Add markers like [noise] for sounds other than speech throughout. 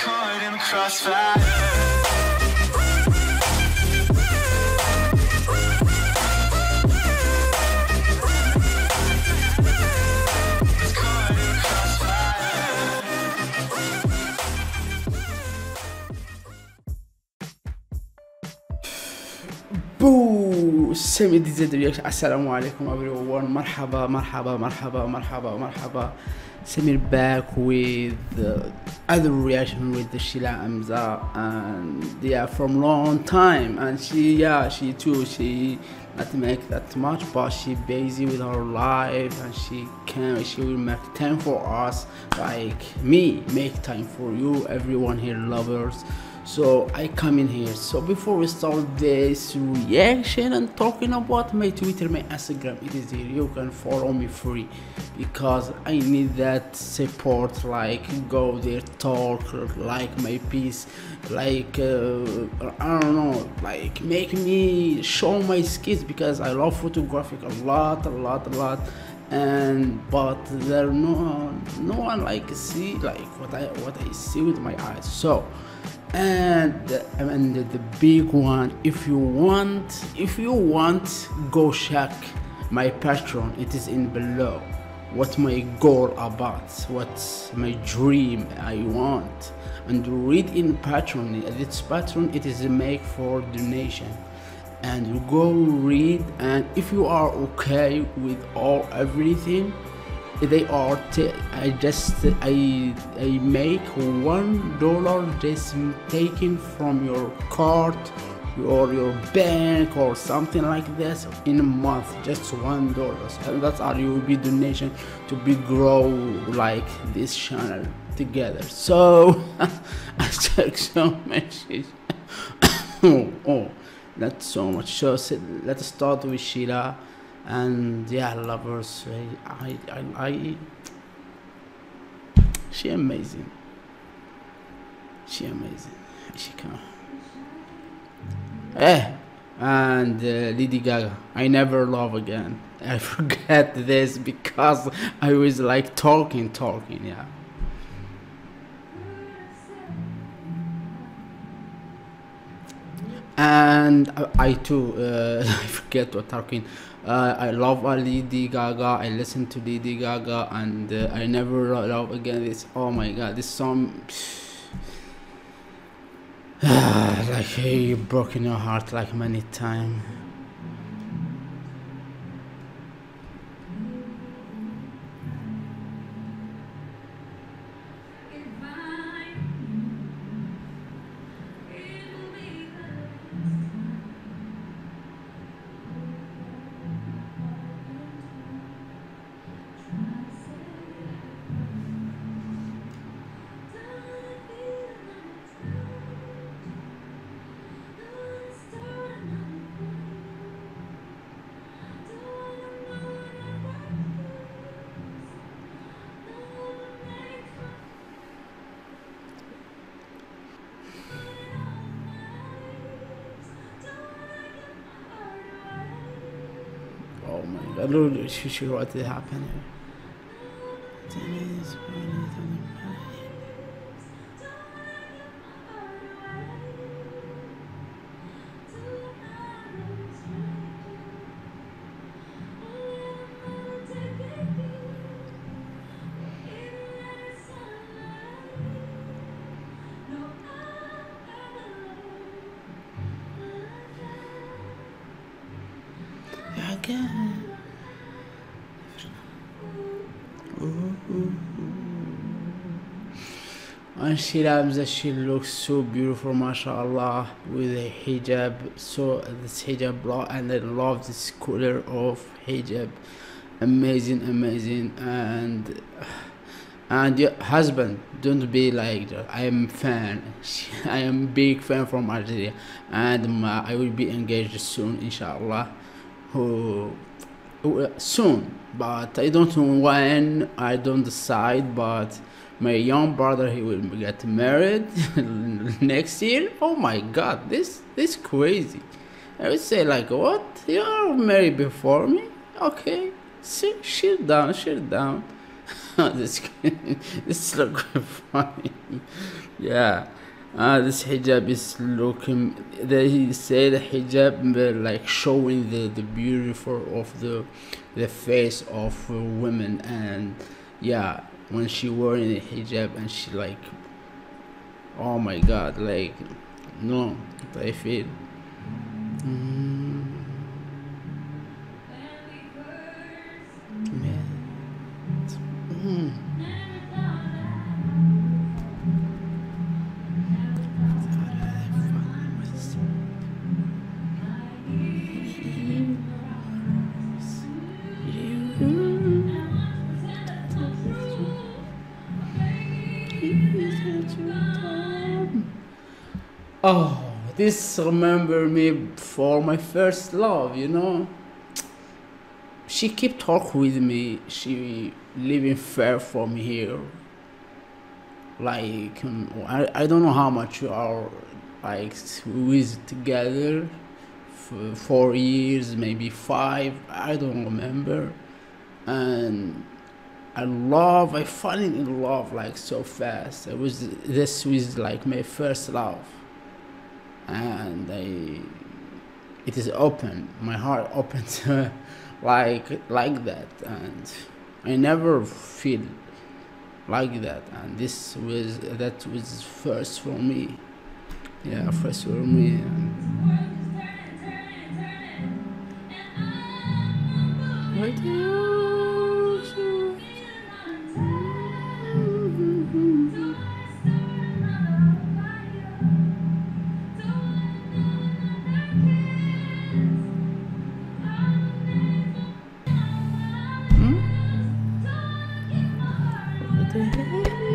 Caught in the crossfire. بو سامي دي زاد رياكشن السلام everyone. مرحبا مرحبا مرحبا مرحبا مرحبا Samir back with uh, other reaction with the Amzah and yeah from long time. And she yeah she too she not make that much but she busy with her life and she can she will make time for us like me make time for you everyone here lovers so I come in here. So before we start this reaction and talking about my Twitter, my Instagram, it is here. You can follow me free because I need that support. Like go there, talk, like my piece, like uh, I don't know, like make me show my skills because I love photographic a lot, a lot, a lot and but there no no one like see like what I what I see with my eyes so and and the big one if you want if you want go check my Patreon it is in below. What my goal about what's my dream i want. And read in Patreon it's Patreon it is make for donation. And you go read and if you are okay with all everything they are t- i just i i make one dollar just taken from your card or your bank or something like this in a month just one dollar. And that's how you will be donation to be grow like this channel together. So [laughs] i took so much. [coughs] Oh, oh not so much. So let's start with Shila and yeah lovers i i i, I she amazing. She amazing. She can eh and uh, lady gaga. I never love again. [laughs] I forget this because i was like talking talking yeah. And I, I too uh, [laughs] I forget what talking. Uh, I love uh, Lady Gaga. I listen to Lady Gaga, and uh, I never lo- love again. This oh my god, this song. [sighs] like hey, you broken your heart like many times. Look, she, she what did happen. Again. And she loves that she looks so beautiful, mashallah, with a hijab. So this hijab, and I love this color of hijab. Amazing, amazing, and and your husband don't be like that. I am fan. [laughs] I am big fan from Algeria, and my, I will be engaged soon, inshallah. Uh, soon, but I don't know when. I don't decide, but my young brother he will get married [laughs] next year. Oh my God, this this crazy. I would say like, what? You are married before me? Okay, sit, sit down, sit down. [laughs] this [laughs] this look funny. Yeah. Uh, this hijab is looking. They say the hijab uh, like showing the the beautiful of the the face of uh, women and yeah when she wearing a hijab and she like oh my god like no I feel. Mm. Oh, this remember me for my first love, you know. She keep talk with me. She living far from here. Like um, I, I don't know how much we are like with together for four years, maybe five. I don't remember. And I love. I fall in love like so fast. It was this was like my first love and I, it is open. My heart [laughs] open to like like that, and I never feel like that. And this was that was first for me. Yeah, first for me. And What do you What the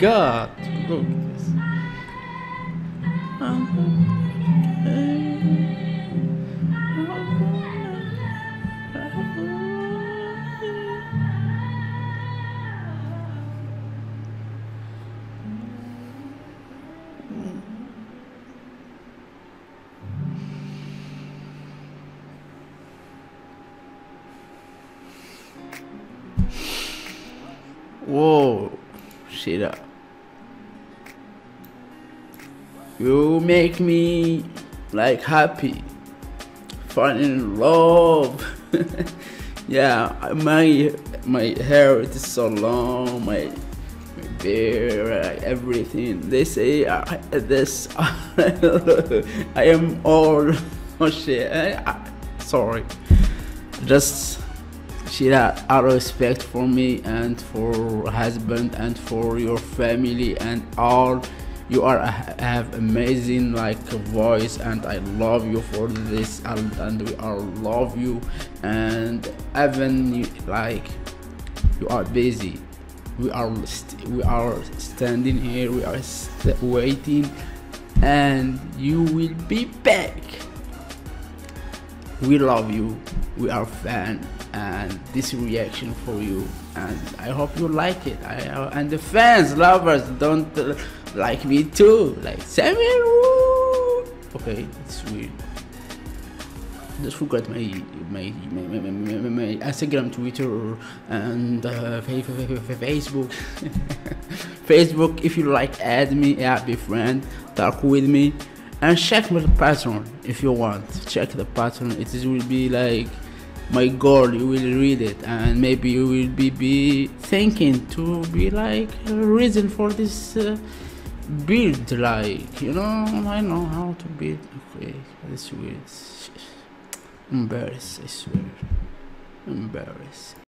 god. Look at this. Whoa, shit up. You make me like happy, fall in love. [laughs] yeah, my my hair it is so long, my, my beard, uh, everything. They say this. [laughs] I am old. [laughs] Oh shit! I, I, sorry just Shila out of respect for me and for husband and for your family and all you are uh, have amazing like voice and i love you for this and, and we all love you. And even you, like you are busy. We are we are standing here we are waiting and you will be back. We love you. We are fan and this reaction for you and i hope you like it I, and the fans lovers don't uh, like me too like Samuel okay it's weird just forgot my my my, my, my, Instagram, Twitter, and uh, Facebook. [laughs] Facebook, if you like, add me, yeah, be friend, talk with me, and check my Patreon if you want. Check the Patreon. It will be like my goal. You will read it, and maybe you will be be thinking to be like a reason for this. Uh, build like you know I know how to build okay this weird embarrassed I swear embarrassed